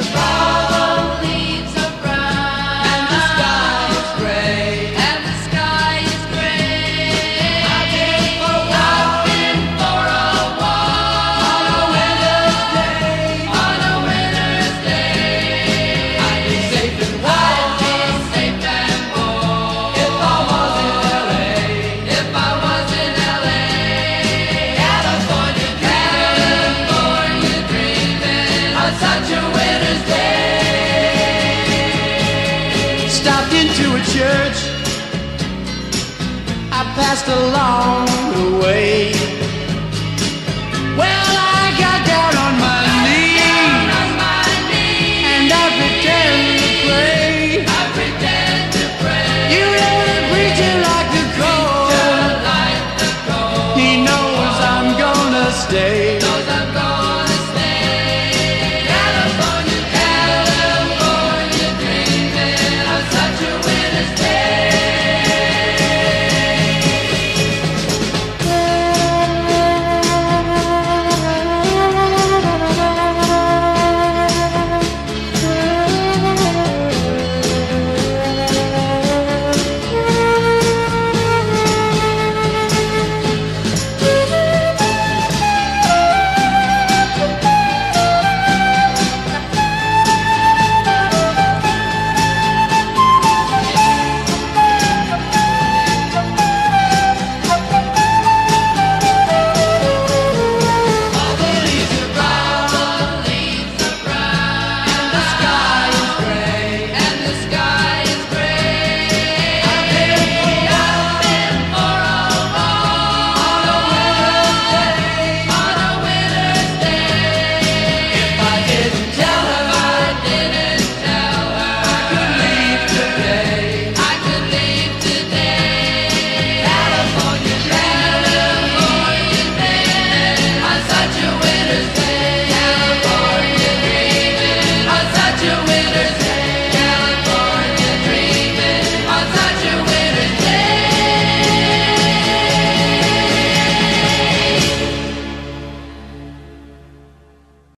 survive. stopped into a church. I passed along the way.